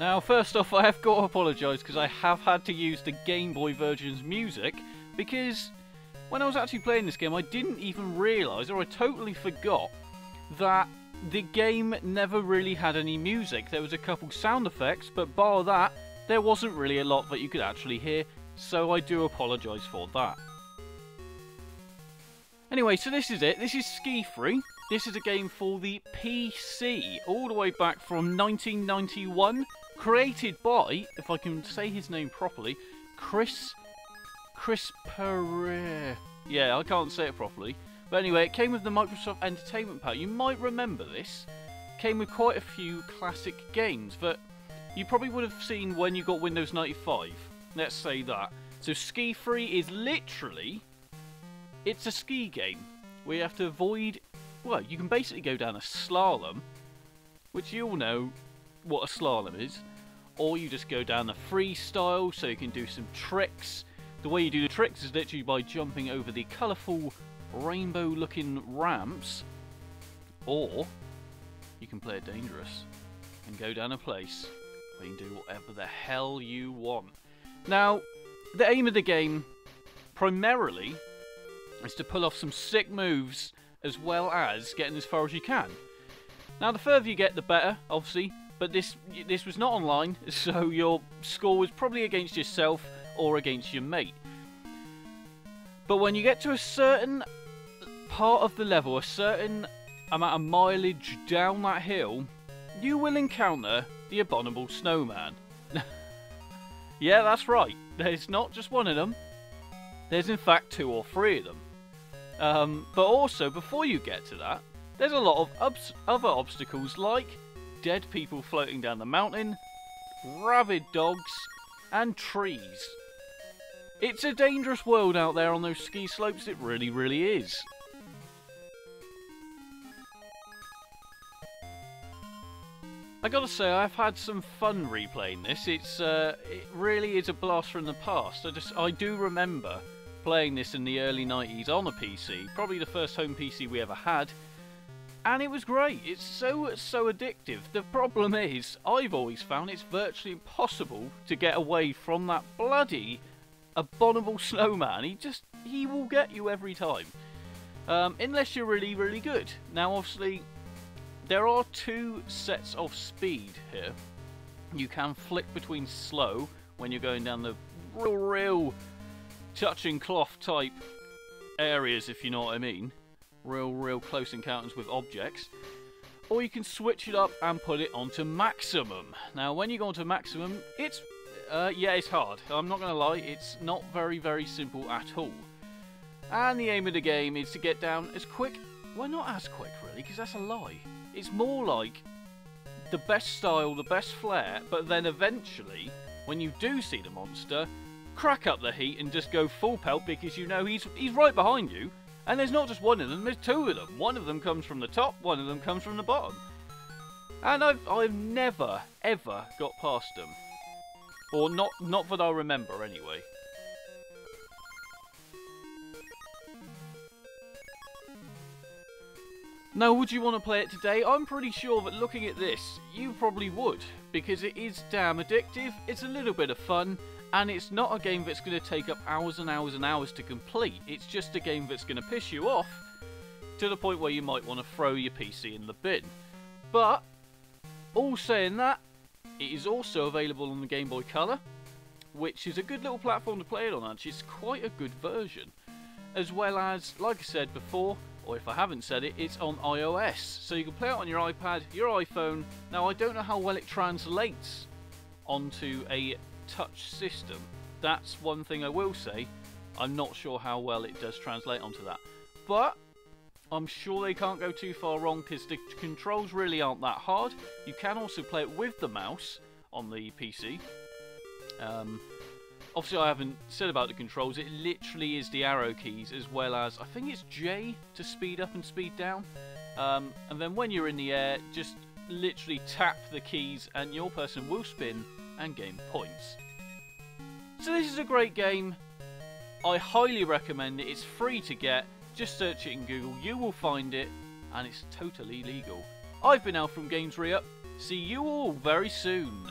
Now, first off, I have got to apologise because I have had to use the Game Boy version's music because when I was actually playing this game, I didn't even realise, or I totally forgot, that the game never really had any music. There was a couple sound effects, but bar that, there wasn't really a lot that you could actually hear, so I do apologise for that. Anyway, so this is it. This is Ski Free. This is a game for the PC, all the way back from 1991 created by, if I can say his name properly, Chris Chris Perret. Yeah, I can't say it properly. But anyway, it came with the Microsoft Entertainment Pack. You might remember this. Came with quite a few classic games that you probably would have seen when you got Windows 95. Let's say that. So Ski Free is literally it's a ski game where you have to avoid well, you can basically go down a slalom, which you all know what a slalom is, or you just go down the freestyle so you can do some tricks. The way you do the tricks is literally by jumping over the colourful rainbow looking ramps, or you can play it dangerous and go down a place where you can do whatever the hell you want. Now, the aim of the game primarily is to pull off some sick moves as well as getting as far as you can. Now, the further you get, the better, obviously, but this this was not online, so your score was probably against yourself or against your mate. But when you get to a certain part of the level, a certain amount of mileage down that hill, you will encounter the abominable snowman. yeah, that's right. There's not just one of them. There's in fact two or three of them. Um, but also, before you get to that, there's a lot of other obstacles like dead people floating down the mountain, rabid dogs, and trees. It's a dangerous world out there on those ski slopes, it really, really is. I gotta say, I've had some fun replaying this. It's uh, it really is a blast from the past. I just I do remember playing this in the early 90s on a PC, probably the first home PC we ever had, and it was great. It's so, so addictive. The problem is, I've always found it's virtually impossible to get away from that bloody abominable snowman. He just, he will get you every time. Um, unless you're really, really good. Now, obviously, there are two sets of speed here. You can flick between slow when you're going down the real, real touching cloth type areas, if you know what I mean real, real close encounters with objects. Or you can switch it up and put it onto maximum. Now, when you go onto maximum, it's, uh, yeah, it's hard. I'm not going to lie, it's not very, very simple at all. And the aim of the game is to get down as quick, well, not as quick, really, because that's a lie. It's more like the best style, the best flair, but then eventually, when you do see the monster, crack up the heat and just go full pelt because you know he's he's right behind you and there's not just one of them, there's two of them. One of them comes from the top, one of them comes from the bottom. And I've, I've never, ever got past them. Or not, not that I remember anyway. Now, would you want to play it today? I'm pretty sure that looking at this, you probably would. Because it is damn addictive, it's a little bit of fun, and it's not a game that's going to take up hours and hours and hours to complete. It's just a game that's going to piss you off to the point where you might want to throw your PC in the bin. But, all saying that, it is also available on the Game Boy Color, which is a good little platform to play it on, actually. It's quite a good version. As well as, like I said before, or if I haven't said it, it's on iOS. So you can play it on your iPad, your iPhone. Now, I don't know how well it translates onto a touch system. That's one thing I will say. I'm not sure how well it does translate onto that. But I'm sure they can't go too far wrong because the controls really aren't that hard. You can also play it with the mouse on the PC. Um, obviously, I haven't said about the controls. It literally is the arrow keys as well as, I think it's J to speed up and speed down. Um, and then when you're in the air, just literally tap the keys and your person will spin and gain points. So this is a great game. I highly recommend it. It's free to get. Just search it in Google. You will find it and it's totally legal. I've been Al from Games Re-Up. See you all very soon.